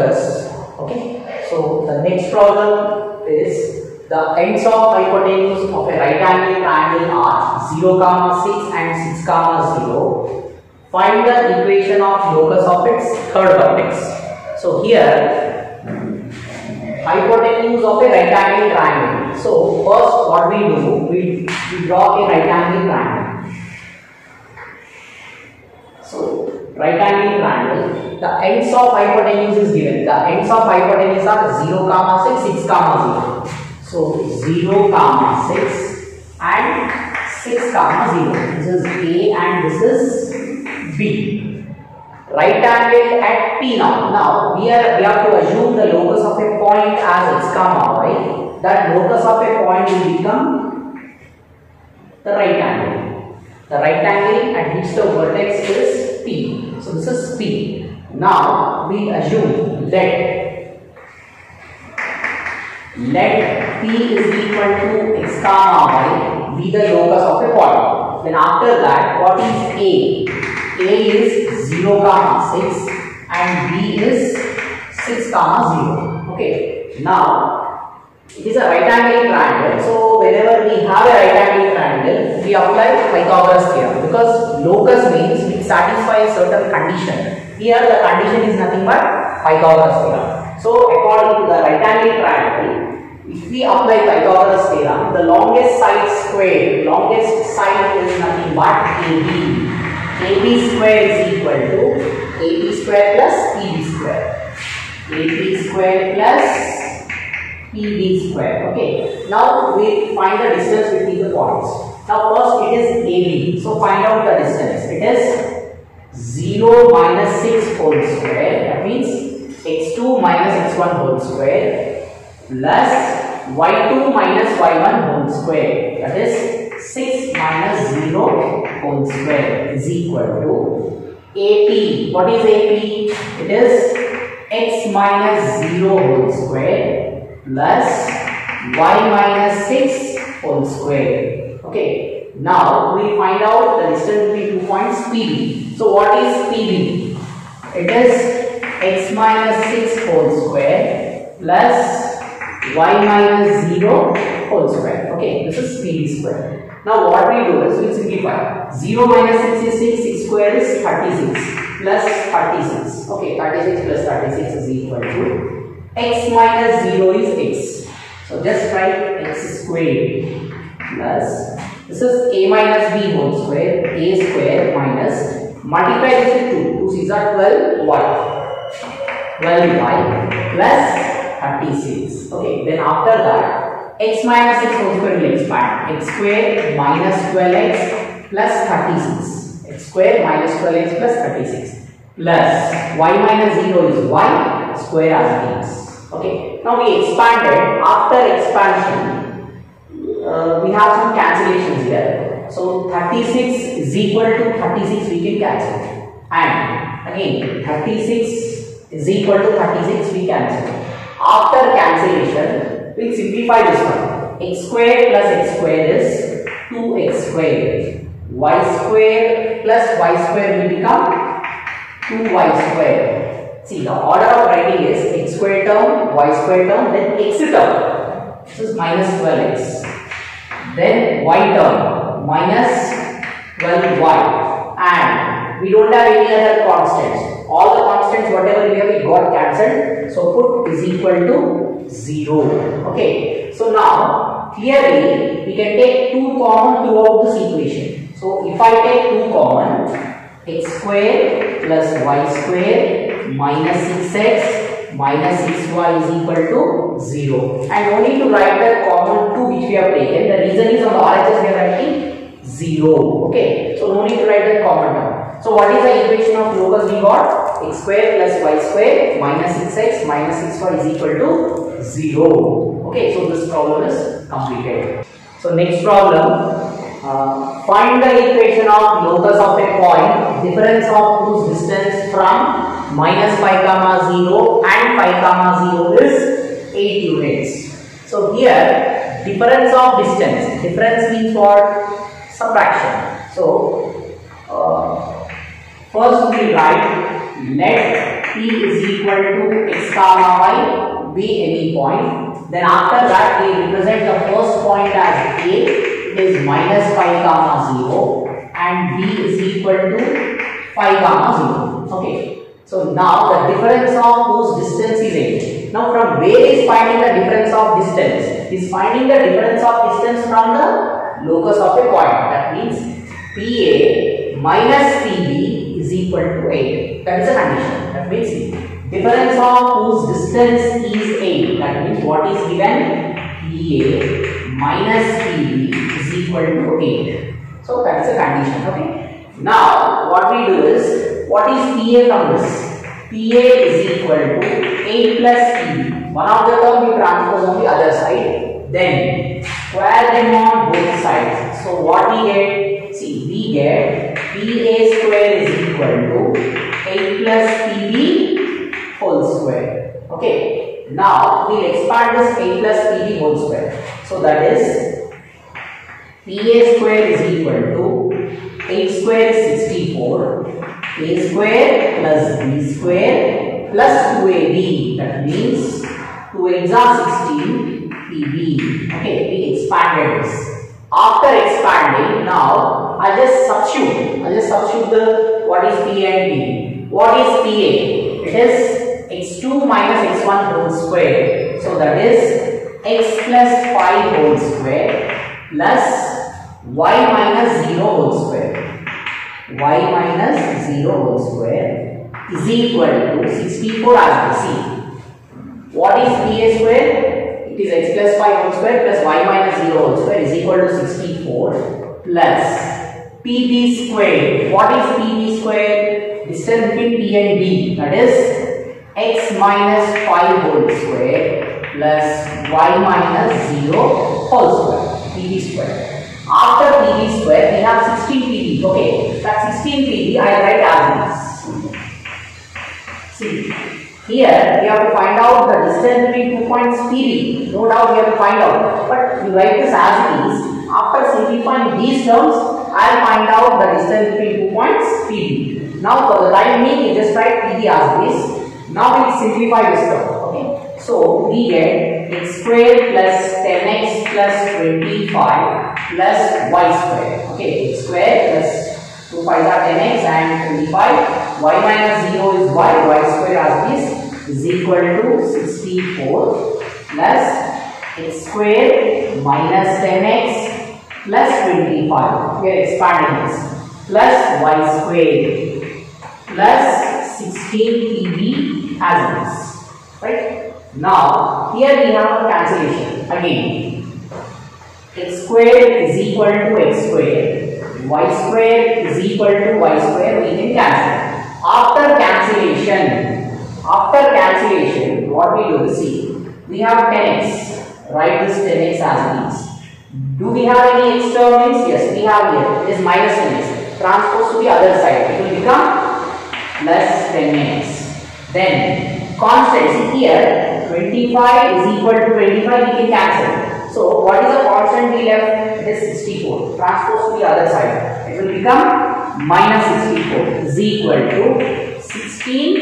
on locus. Okay, so the next problem is the ends of hypotenuse of a right angle triangle are 0, comma 6 and 6, comma 0. Find the equation of locus of its third vertex. So here hypotenuse of a right angle triangle. So first what we do, we, we draw a right angle triangle. So right angle triangle, the ends of hypotenuse is given. The ends of hypotenuse are 0, comma 6, 6, comma 0. So 0, comma 6 and 6, comma 0. This is A and this is B right angle at P now. Now we are we have to assume the locus of a point as x comma y. That locus of a point will become the right angle. The right angle at which the vertex is So this is P. Now we assume let let P is equal to x comma y be the locus of a point. Then after that what is A? A is 0 comma 6 and B is 6 comma 0. Okay. Now it is a right angle triangle. So whenever we have a right angle triangle, we apply Pythagoras theorem because locus means it satisfies certain condition. Here the condition is nothing but Pythagoras theorem. So according to the right angle triangle, if we apply Pythagoras theorem, the longest side square, longest side is nothing but AB AB square is equal to AB square plus PB square. AB square plus PB square. Okay. Now we find the distance between the points. Now first it is AB. So find out the distance. It is 0 minus 6 whole square. That means x2 minus x1 whole square plus y2 minus y1 whole square. That is 6 minus 0 whole square is equal to AP. What is AP? It is x minus 0 whole square plus y minus 6 whole square. Okay. Now we find out the distance between two points PB. So what is PB? It is x minus 6 whole square plus y minus 0 whole square. Okay, this is PB square. Now what we do is we simplify. 0 minus 6 is 6, 6 square is 36 plus 36. Okay, 36 plus 36 is equal to x minus 0 is x. So just write x squared plus this is a minus b whole square, a square minus multiply this with 2, 2 6 are 12 y, 12 y plus 36. Okay, then after that x minus 6 whole square will expand. x square minus 12x plus 36. x square minus 12x plus 36 plus y minus 0 is y square as is. Okay. Now we expanded. After expansion, uh, we have some cancellations here. So 36 is equal to 36 we can cancel. And again 36 is equal to 36 we cancel. After cancellation, we'll simplify this one. x square plus x square is 2x square. y square plus y square will become 2y square. See, the order of writing is x square term, y square term, then x term. This is minus 12x. Then y term, minus 12y. And we don't have any other constants. All the constants, whatever we have, we got cancelled. So put is equal to 0. Okay. So now, clearly, we can take 2 common throughout this equation. So if I take 2 common, x square plus y square minus 6x minus 6y is equal to 0. And only to write the common 2 which we have taken, the reason is on the RHS we are writing 0. Okay. So no need to write the common term. So what is the equation of locus we got? x square plus y square minus 6x minus 6y is equal to 0. Okay. So this problem is completed. So next problem. Find the equation of locus of a point, difference of whose distance from minus minus 5 comma 0 and 5 comma 0 is 8 units. So here difference of distance, difference means what? Subtraction. So uh, first we write let P is equal to x comma y be any point. Then after that we represent the first point as A, is minus 5 comma 0 and B is equal to 5 comma 0. Okay. So now the difference of whose distance is 8. Now from where is finding the difference of distance? Is finding the difference of distance from the locus of a point. That means PA minus PB is equal to 8. That is a condition. That means difference of whose distance is 8. That means what is given? PA minus PB is equal to 8. So that is the condition. Okay. Now what we do is what is PA from this? PA is equal to 8 plus PB. One of the term we transpose on the other side. Then square them on both sides. So what we get? See, we get PA square is equal to 8 plus PB whole square. Okay. Now we'll expand this 8 plus PB whole square. So that is PA square is equal to 8 square is 64 a square plus b square plus 2ab that means 2 eggs are 16 pb okay we expanded this. After expanding now i just substitute. I just substitute the what is p and p? What is pa it is x2 minus x1 whole square so that is x plus 5 whole square plus y minus 0 whole square y minus 0 whole square is equal to 64 as we see. What is pa square? It is x plus 5 whole square plus y minus 0 whole square is equal to 64 plus pb square. What is pb square? Distance between p and b that is x minus 5 whole square plus y minus 0 whole square pb square. After PB square, we have 16 PB. Okay, that 16 PB I write as this. See, here we have to find out the distance between two points PB. No doubt we have to find out. But we write this as it is. After simplifying these terms, I find out the distance between two points PB. Now for the time being, we just write PB as this. Now we simplify this term. Okay, so we get x square plus 10x plus 25 plus y square. Okay, x square plus 2 5 are 10x and 25. y minus 0 is y. y square as this is equal to 64 plus x square minus 10x plus 25. We are expanding this plus y square plus 16 pb as this. Right? Now, here we have a cancellation again x square is equal to x square, y square is equal to y square, we can cancel. After cancellation, after cancellation, what we do, see, we have 10x, write this 10x as it is. Do we have any x term means? Yes, we have here, it is minus 10x, transpose to the other side, it will become plus 10x. Then, constant, see here, 25 is equal to 25, we can cancel. So what is the constant we left? It is 64. Transpose to the other side. It will become minus 64 is equal to 16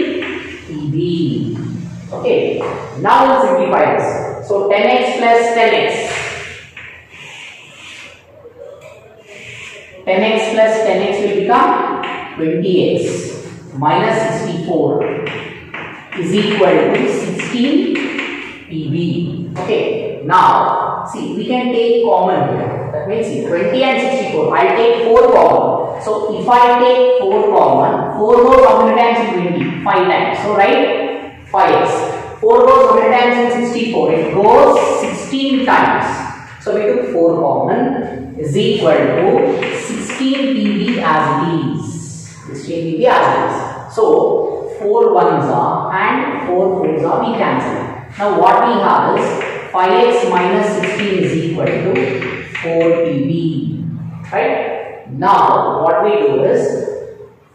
PB. Okay. Now we'll simplify this. So 10x plus 10x. 10x plus 10x will become 20x minus 64 is equal to 16 PB. Okay. Now, see, we can take common here. That means see, 20 and 64. I'll take 4 common. So, if I take 4 common, 4 goes how many times in 20? 5 times. So, right? 5x. 4 goes how many times in 64? It goes 16 times. So, we took 4 common is equal to 16 PB as it is. 16 PB as it is. So, 4 ones are and 4 fours are we cancel. Now what we have is 5x minus 16 is equal to 4pb. Right? Now what we do is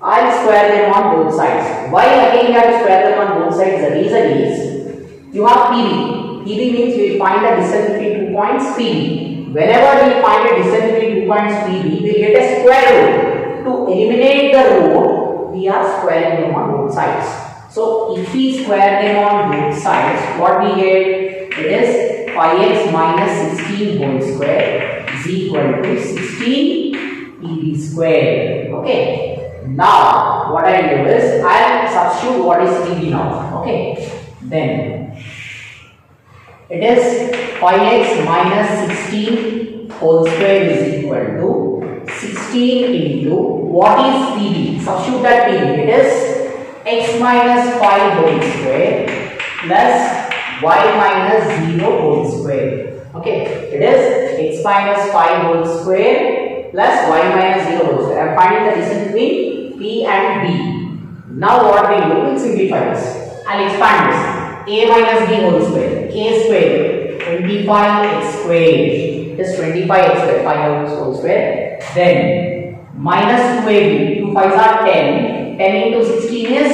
I'll square them on both sides. Why again you have to square them on both sides? The reason is you have pb. pb means we will find a distance between two points pb. Whenever we find a distance between two points pb, we get a square root. To eliminate the root, we are squaring them on both sides. So if we square them on both sides, what we get? It is 5x minus 16 whole square is equal to 16 PB square. Okay. Now what I do is I substitute what is PB now. Okay. Then it is 5x minus 16 whole square is equal to 16 into what is PB? Substitute that PB. It is x minus 5 whole square plus y minus 0 whole square. Okay, it is x minus 5 whole square plus y minus 0 whole square. I am finding the distance between P and B. Now what we do, we'll simplify this. I'll expand this. A minus B whole square, k square, 25x square, is 25x square, 5 whole square. Then minus 2ab, 2 5s are 10, 10 into 16 is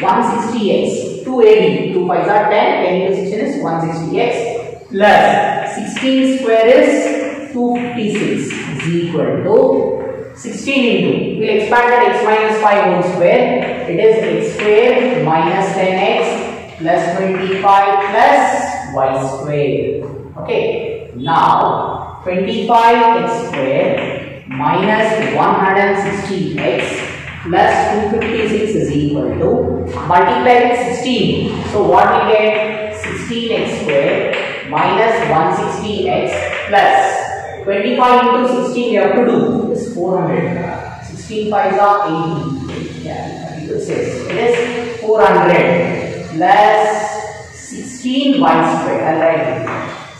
160x, 2ab, 2 5s are 10, 10 into 16 is 160x, plus 16 square is 256 is equal to 16 into, we'll expand that x minus 5 whole square, it is x square minus 10x plus 25 plus y square. Okay, now 25x square minus 160x plus 256 is equal to multiply with 16. So what we get 16x square minus 160x plus 25 into 16 we have to do is 400. 16 5s are 80. Yeah, it says it is 400 plus 16 y square. I'll write it.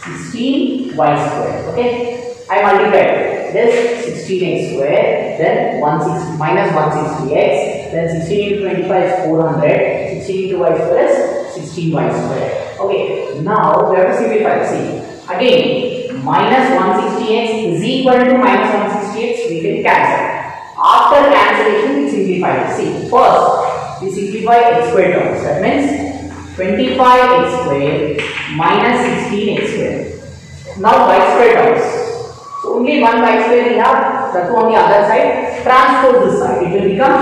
16 y square. Okay. I multiply this 16x square, then 160 minus 160x, then 16 into 25 is 400, 16 into y square is 16y square. Okay, now we have to simplify. See, again, minus 160x is equal to minus 160x, we can cancel. After cancellation, we simplify. See, first, we simplify x square terms. That means 25x square minus 16x square. Now, y square terms. So only one y square we have, that on the other side, transpose this side, it will become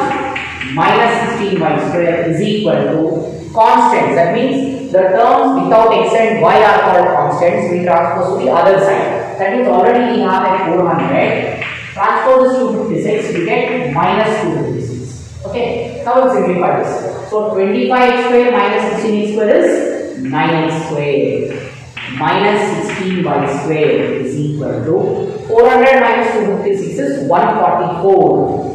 minus 16y square is equal to constants. That means the terms without x and y are called constants, we transpose to the other side. That means already we have at 400, transpose this to 56, we get minus 256. Okay, now we'll simplify this. So 25x square minus 16x square is 9x square minus 16y square is equal to 400 minus 256 is 144.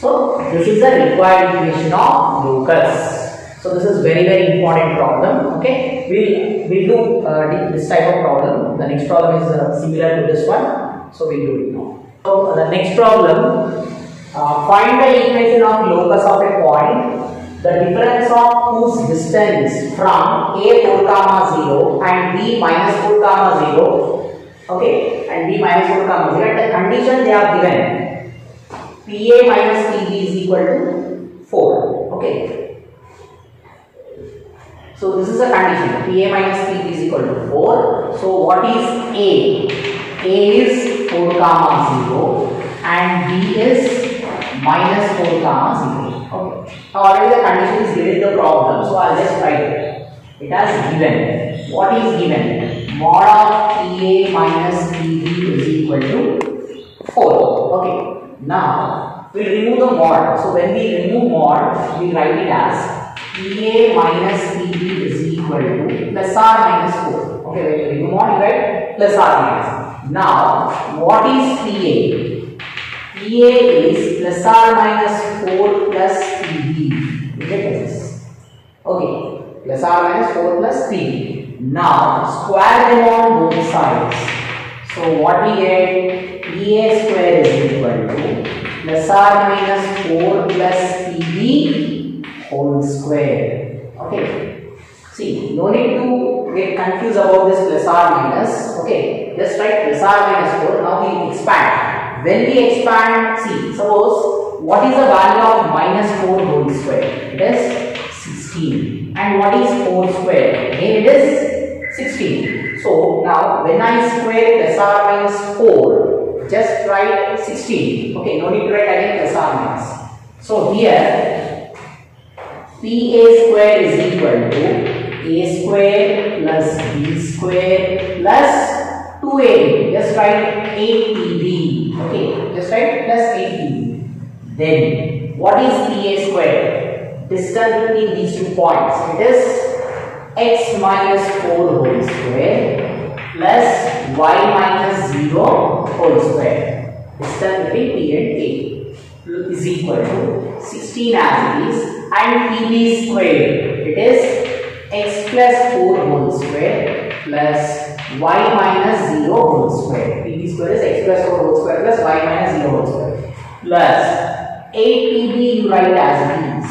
So this is the required equation of locus. So this is very very important problem. Okay, we'll we'll do uh, this type of problem. The next problem is uh, similar to this one. So we'll do it now. So the next problem, uh, find the equation of locus of a point the difference of whose distance from a 4 comma 0 and b minus 4 comma 0 okay and b minus 4 comma 0 at the condition they are given pa minus pb is equal to 4 okay. So this is a condition pa minus pb is equal to 4 so what is a? A is 4 comma 0 and b is minus 4 comma 0 Okay. Already the condition is given in the problem, so I'll just write it. It has given. What is given? Mod of PA minus PB is equal to 4. Okay. Now we'll remove the mod. So when we remove mod, we write it as PA minus PB is equal to plus R minus 4. Okay, when you remove mod, you write plus R minus. Now, what is PA? PA is plus R minus 4 plus PB. You get this? Okay, plus R minus 4 plus PB. Now, square them on both sides. So, what we get? PA square is equal to plus R minus 4 plus PB whole square. Okay. See, no need to get confused about this plus R minus. Okay, just write plus R minus 4. Now we expand. When we expand, see, suppose what is the value of minus 4 whole square? It is 16. And what is 4 square? Again, it is 16. So now when I square plus R minus 4, just write 16. Okay, no need to write again plus or minus. So here PA square is equal to A square plus B square plus 2AB. Just write 8PB. Okay, just write plus 8PB. Then what is PA square? Distance between these two points. It is x minus 4 whole square plus y minus 0 whole square. Distance between P and K is equal to 16 as it is and PB square. It is x plus 4 whole square plus y minus 0 whole square. Square is x plus 4 whole square plus y minus 0 whole square plus 8 PB you write as it is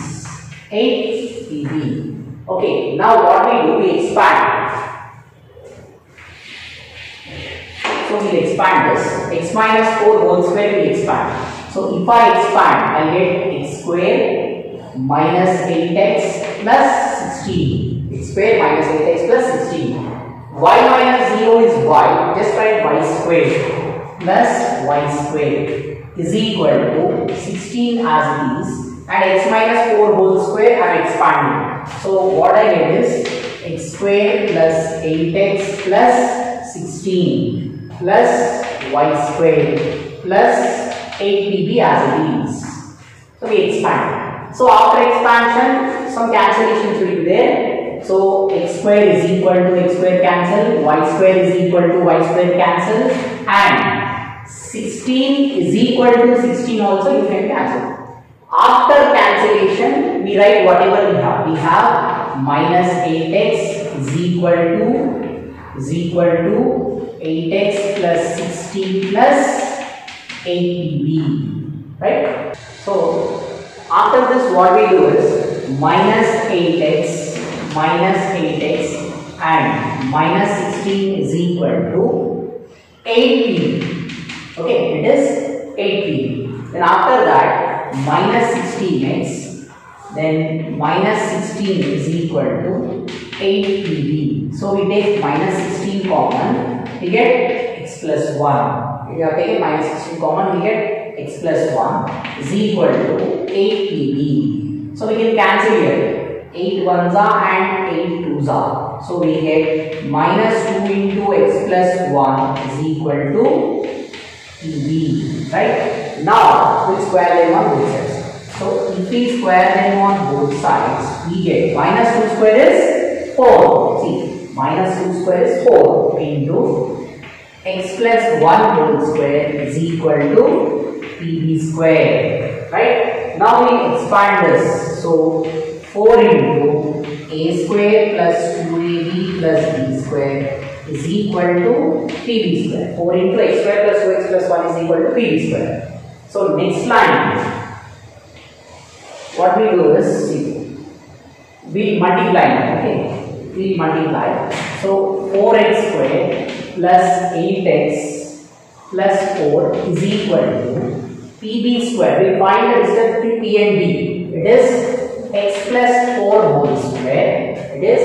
8 PB Okay, now what we do, we expand. So we expand this. x minus 4 whole square we expand. So if I expand, I get x square minus 8x plus 16. x square minus 8x plus 16. Y minus 0 is y. Just write y square plus y square is equal to 16 as it is and x minus 4 whole square I am expanding. So what I get is x square plus 8x plus 16 plus y square plus 8pb as it is. So we expand. So after expansion some cancellations will be there. So x square is equal to x square cancel, y square is equal to y square cancel and 16 is equal to 16 also you can cancel. After cancellation, we write whatever we have. We have minus 8x is equal to is equal to 8x plus 16 plus 8b. Right? So, after this what we do is minus 8x minus 8x and minus 16 is equal to 8p. Okay, it is 8p. Then after that minus 16x then minus 16 is equal to 8pb. So we take minus 16 common, we get x plus 1. If you have taken minus 16 common, we get x plus 1 is equal to 8pb. So we can cancel here 8 ones are and 8 twos are. So we get minus 2 into x plus 1 is equal to pb. Right? Now, we square them on both sides. So, if we square them on both sides, we get minus 2 square is 4. See, minus 2 square is 4 into x plus 1 whole square is equal to pb square. Right? Now, we expand this. So, 4 into a square plus 2ab plus b square is equal to pb square. 4 into x square plus 2x plus 1 is equal to pb square. So next line, what we do is see, we multiply, okay, we multiply. So 4x square plus 8x plus 4 is equal to pb square. We find the distance between p and b. It is x plus 4 whole square. It is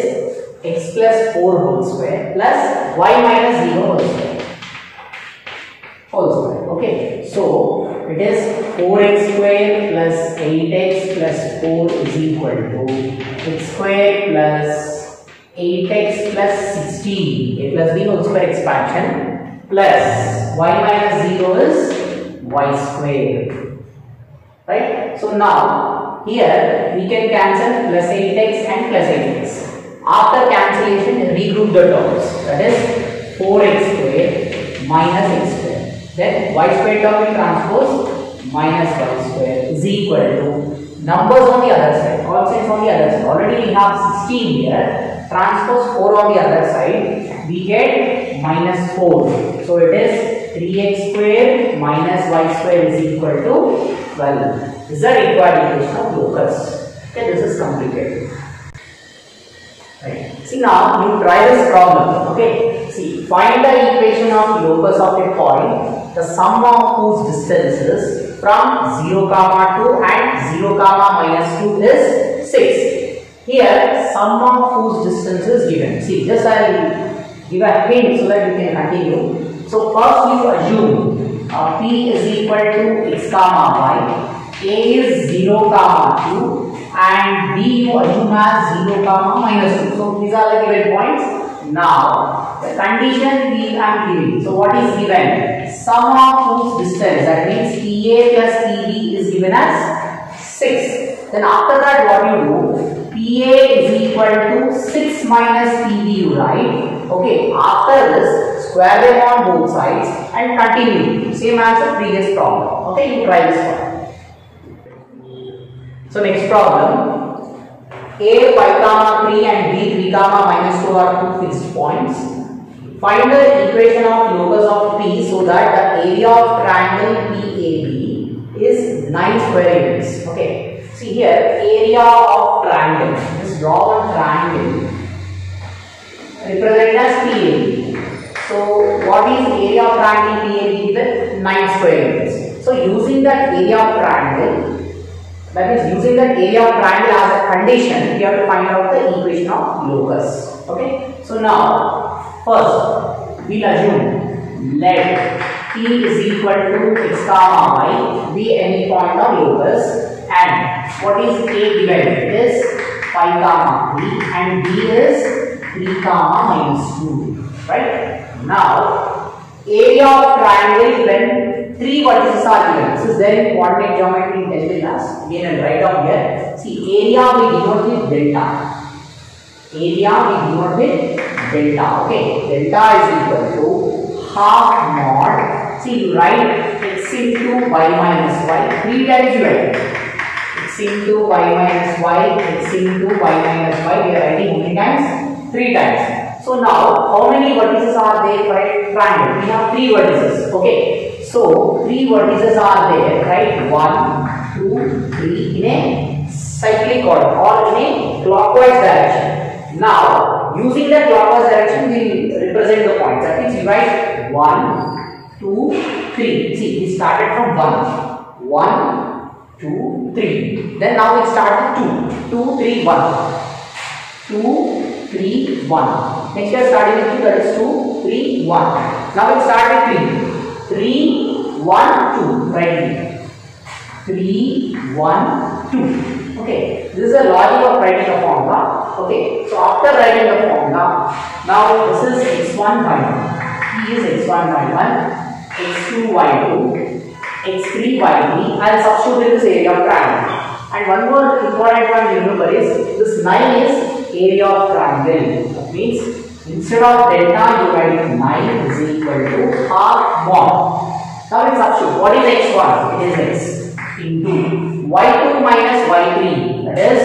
x plus 4 whole square plus y minus 0 whole square. Whole square. Okay. So it is 4x square plus 8x plus 4 is equal to x square plus 8x plus 16 a plus b whole square expansion plus y minus 0 is y square right so now here we can cancel plus 8x and plus 8x after cancellation regroup the terms that is 4x square minus x square then y square term transpose minus y square is equal to numbers on the other side, constants on the other side. Already we have 16 here. Transpose 4 on the other side. We get minus 4. So it is 3x square minus y square is equal to 12. This is the required equation of locus. Okay, this is completed. Right. See now you try this problem. Okay. See, find the equation of locus of a point, the sum of whose distances from 0 comma 2 and 0 comma minus 2 is 6. Here, sum of whose distance is given. See, just I will give a hint so that you can continue. So, first you assume uh, P is equal to x comma y, A is 0 comma 2 and B you assume as 0 comma minus 2. So these are the given points. Now the condition we am giving. So what is given? Sum of whose distance that means PA plus PB is given as 6. Then after that what you do? PA is equal to 6 minus PB you write. Okay, after this square them on both sides and continue. Same as the previous problem. Okay, you try this one. So next problem. A 5 comma 3 and B 3 comma minus 2 are two fixed points. Find the equation of locus of P so that the area of triangle PAB is 9 square units. Okay. See here, area of triangle. Just draw one triangle. Represent as PAB. So what is area of triangle PAB? The 9 square units. So using that area of triangle, that is using that area of triangle as a condition, we have to find out the equation of locus. Okay. So now, first, we'll assume let P is equal to x comma y be any point of locus and what is A given? It is 5 comma 3 and B is 3 comma minus 2. Right. Now, area of triangle when three vertices are given. This is there in coordinate geometry in 10th class. Again, I'll write down here. See, area we denote with delta. Area we denote with delta. Okay, delta is equal to half mod. See, you write x into y minus y. Three times you write x into y minus y, x into y minus y. We are writing many times? Three times. So now, how many vertices are there for a triangle? We have three vertices. Okay. So, three vertices are there, right? One, two, three in a cyclic order or in a clockwise direction. Now, using the clockwise direction, we represent the points. That means we write one, two, three. See, we started from one. One, two, three. Then now we start with two. Two, three, one. Two, three, one. Next we are starting with two. That is two, three, one. Now we start with three. 3, 1, 2. Write it. 3, 1, 2. Okay. This is the logic of writing a formula. Okay. So after writing the formula, now this is x1 y1. P is x1 y1, x2 y2, x3 y3. I will substitute in this area of triangle. And one more important one remember is this 9 is area of triangle. That means Instead of delta, you write 9 is equal to half mod. Now let's substitute. What is x1? It is x into y2 minus y3. That is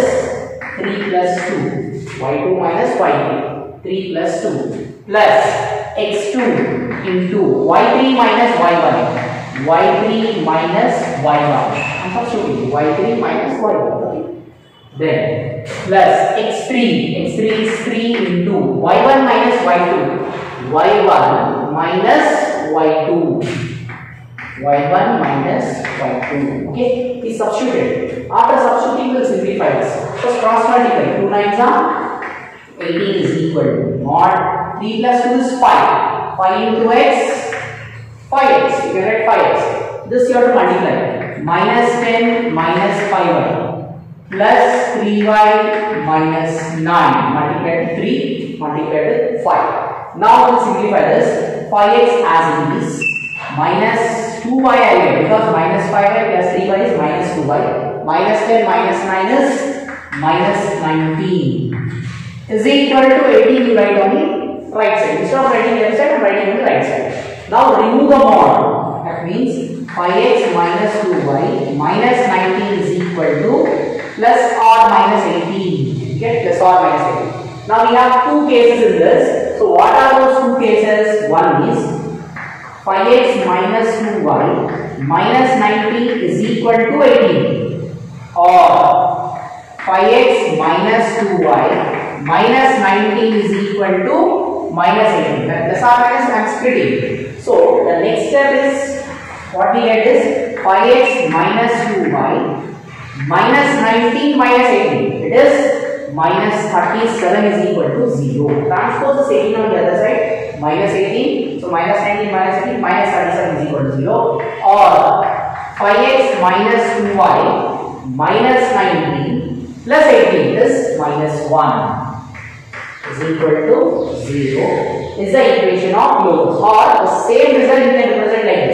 3 plus 2. y2 minus y3. 3 plus 2 plus x2 into y3 minus y1. y3 minus y1. I'm substituting y3 minus y1. Then plus x3, x3 is 3 into y1 minus y2, y1 minus y2, y1 minus y2. Okay, is substituted. After substituting, we'll simplify this. First cross multiply. 2 nines are 18 is equal to mod 3 plus 2 is 5. 5 into x, 5x. You can write 5x. This you have to multiply. Minus 10 minus 5y plus 3y minus 9 multiplied to 3 multiplied to 5. Now we'll simplify this 5x as it is minus 2y I get because minus 5y plus 3y is minus 2y minus 10 minus 9 is minus 19 is equal to 18 you write on the right side. Instead of writing left side, I'm writing on the right side. Now remove the mod. That means 5x minus 2y minus 19 is equal to plus or minus 18. Get plus or minus 18. Now we have two cases in this. So what are those two cases? One is 5x minus 2y minus 19 is equal to 18 or 5x minus 2y minus 19 is equal to minus 18. That plus or minus I am splitting. So the next step is what we get is 5x minus 2y minus 19 minus 18. It is minus 37 is equal to 0. Transpose the 18 on the other side. Minus 18. So minus 19 minus 18 minus 37 is equal to 0. Or 5x minus 2y minus 19 plus 18 is minus 1 is equal to 0 is the equation of locus or the same result you can represent like.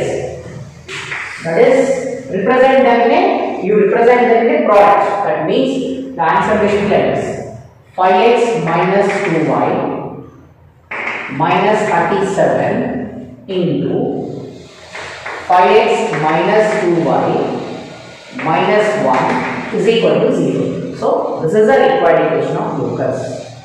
That is represent in a you represent them in a product. That means the answer will be like this. 5x minus 2y minus 37 into 5x minus 2y minus 1 is equal to 0. So, this is the required equation of locus.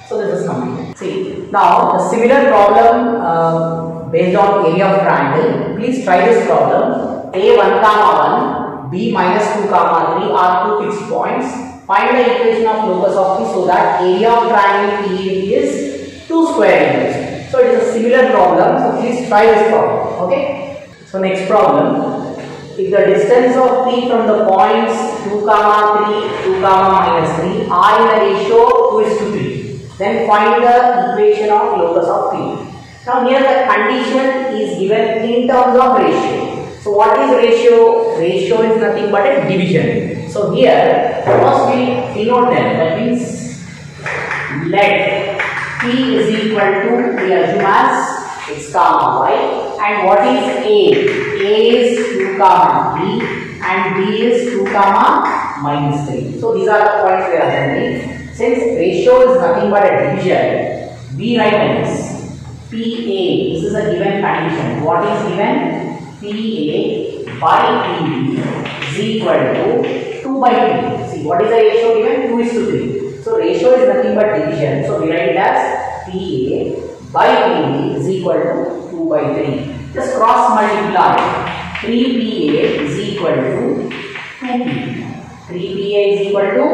So, this is completed. See, now a similar problem uh, based on area of triangle. Please try this problem. A 1 comma 1, B minus 2 comma 3 are two fixed points. Find the equation of locus of P so that area of triangle PAB is 2 square angles. So, it is a similar problem. So, please try this problem. Okay. So, next problem. If the distance of P from the points 2 comma 3, 2 comma minus 3 are in the ratio 2 is to 3, then find the equation of locus of P. Now here the condition is given in terms of ratio. So what is ratio? Ratio is nothing but a division. So here first we denote them. That means let P is equal to we assume as x comma y and what is A? A is 2 comma B and B is 2 comma minus 3. So these are the points we are assembling. Since ratio is nothing but a division, we write as PA. This is a given condition. What is given? PA by PB is equal to 2 by 3. See what is the ratio given? 2 is to 3. So ratio is nothing but division. So we write it as PA by PB is equal to 2 by 3. Just cross multiply. 3PA is equal to 2P. 3PA is equal to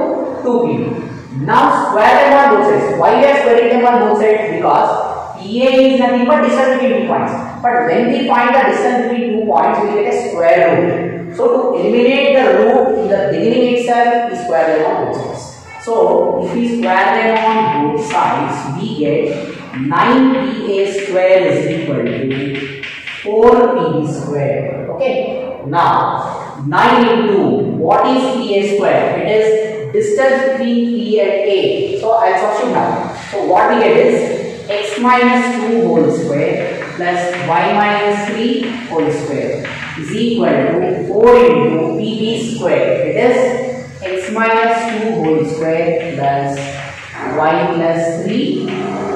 2P. Now square them on both sides. Why we are squaring them on both sides? Because PA is nothing but distance between two points. But when we find the distance between two points, we get a square root. So to eliminate the root in the beginning itself, we square them on both sides. So if we square them on both sides, we get 9PA square is equal to 4PB square. Okay. Now 9 into what is PA square? It is distance between P and A. So I'll substitute now. So what we get is x minus 2 whole square plus y minus 3 whole square is equal to 4 into pb square. It is x minus 2 whole square plus y plus 3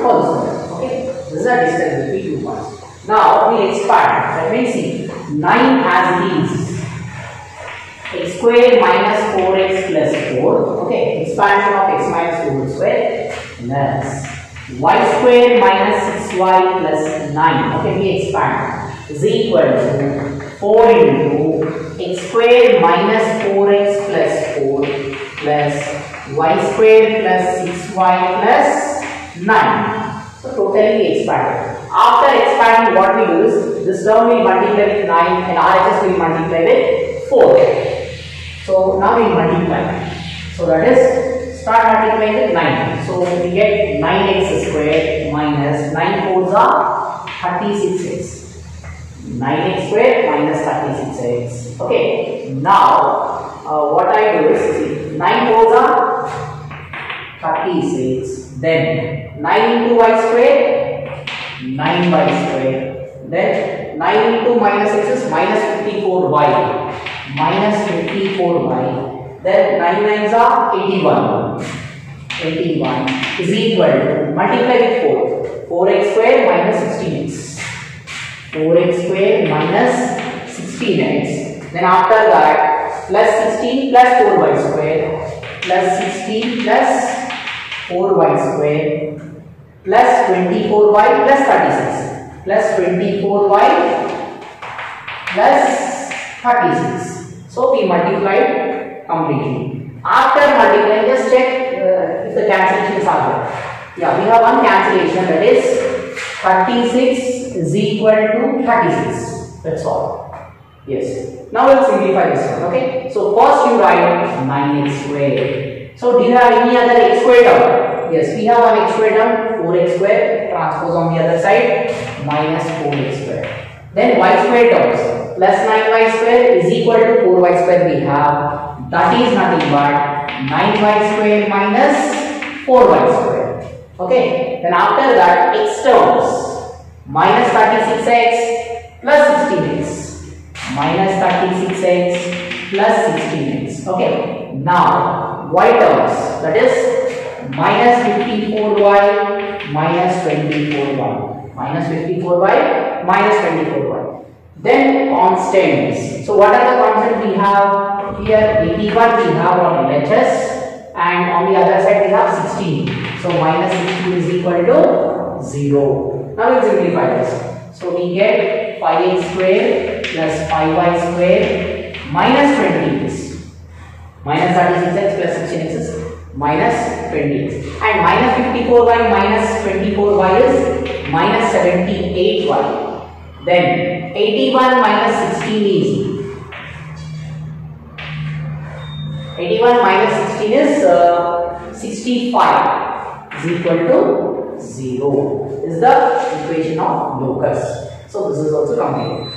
whole square. Okay, this is the distance between two points. Now we expand. That means see 9 has these x square minus 4x plus 4. Okay, expansion of x minus 2 whole square plus y square minus 6y plus 9 okay we expand is equal to 4 into x square minus 4x plus 4 plus y square plus 6y plus 9 so totally we expanded after expanding what we do is this term will multiply with 9 and RHS will multiply with 4 so now we multiply. So that is start multiplying with 9. So we get 9x squared minus 9 fours are 36x. 9x squared minus 36x. Okay. Now uh, what I do is see 9 fours are 36. Then 9 into y squared, 9y square. Then 9 into minus x is minus 54y. Minus 54y then 9 nines are 81. 81 is equal to multiply with 4. 4x square minus 16x. 4x square minus 16x. Then after that plus 16 plus 4y square plus 16 plus 4y square plus 24y plus 36 plus 24y plus 36. So we multiplied completely. After multiplying, just check uh, if the cancellation is there. Yeah, we have one cancellation that is 36 is equal to 36. That's all. Yes. Now we'll simplify this one. Okay. So first you write 9x square. So do you have any other x square term? Yes, we have one x square term 4x square transpose on the other side minus 4x square. Then y square terms plus 9y square is equal to 4y square we have that is nothing but 9y square minus 4y square. Okay, then after that x terms minus 36x plus 16x minus 36x plus 16x. Okay, now y terms that is minus 54y minus 24y minus 54y minus 24y. Then constants. So what are the constants we have here? 81 we have on LHS and on the other side we have 16. So minus 16 is equal to 0. Now we simplify this. So we get 5x square plus 5y square minus 20x minus 36x plus 16x is minus 20x and minus 54y minus 24y is minus 78y then 81 minus 16 is 81 minus 16 is uh, 65 is equal to 0 is the equation of locus. So this is also completed.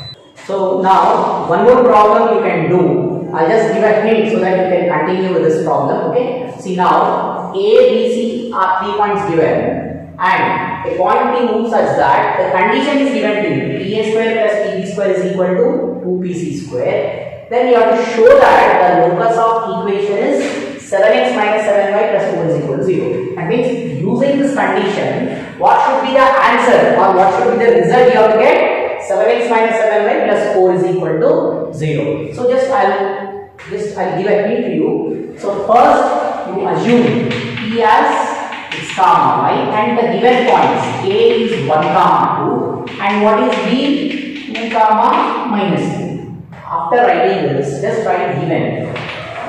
So now one more problem you can do. I'll just give a hint so that you can continue with this problem. Okay. See now A, B, C are three points given and a point being moved such that the condition is given to you. PA square plus PB square is equal to 2PC square then you have to show that the locus of equation is 7x minus 7y plus 4 is equal to 0. That means using this condition, what should be the answer or what should be the result you have to get? 7x minus 7y plus 4 is equal to 0. So just I'll just I'll give a hint to you. So first you assume P as x comma y and the given points A is 1 comma 2 and what is B 2 comma minus 3 after writing this, just write given.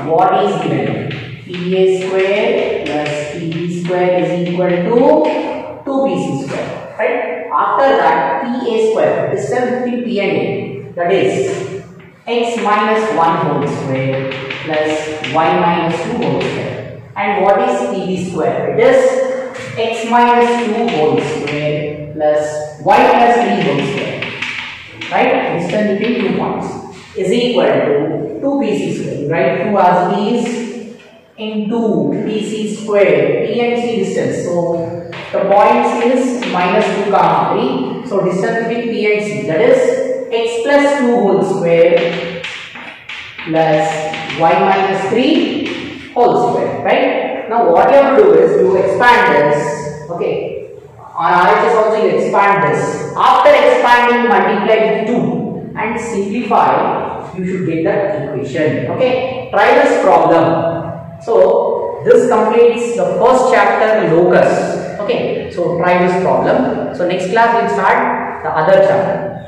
What is given? PA square plus PB square is equal to 2PC square. Right? After that, PA square, distance between P and A, that is x minus 1 whole square plus y minus 2 whole square. And what is PB square? It is x minus 2 whole square plus y plus 3 whole square. Right? Distance between two points is equal to 2 pc square. Right? 2 as is into pc square. P and c distance. So the points is minus 2 comma 3. So distance between p and c that is x plus 2 whole square plus y minus 3 whole square. Right? Now what you have to do is you expand this. Okay. On RHS also you expand this. After expanding multiply with 2 and simplify you should get the equation okay? Try this problem. So this completes the first chapter locus okay? So try this problem. So next class we'll start the other chapter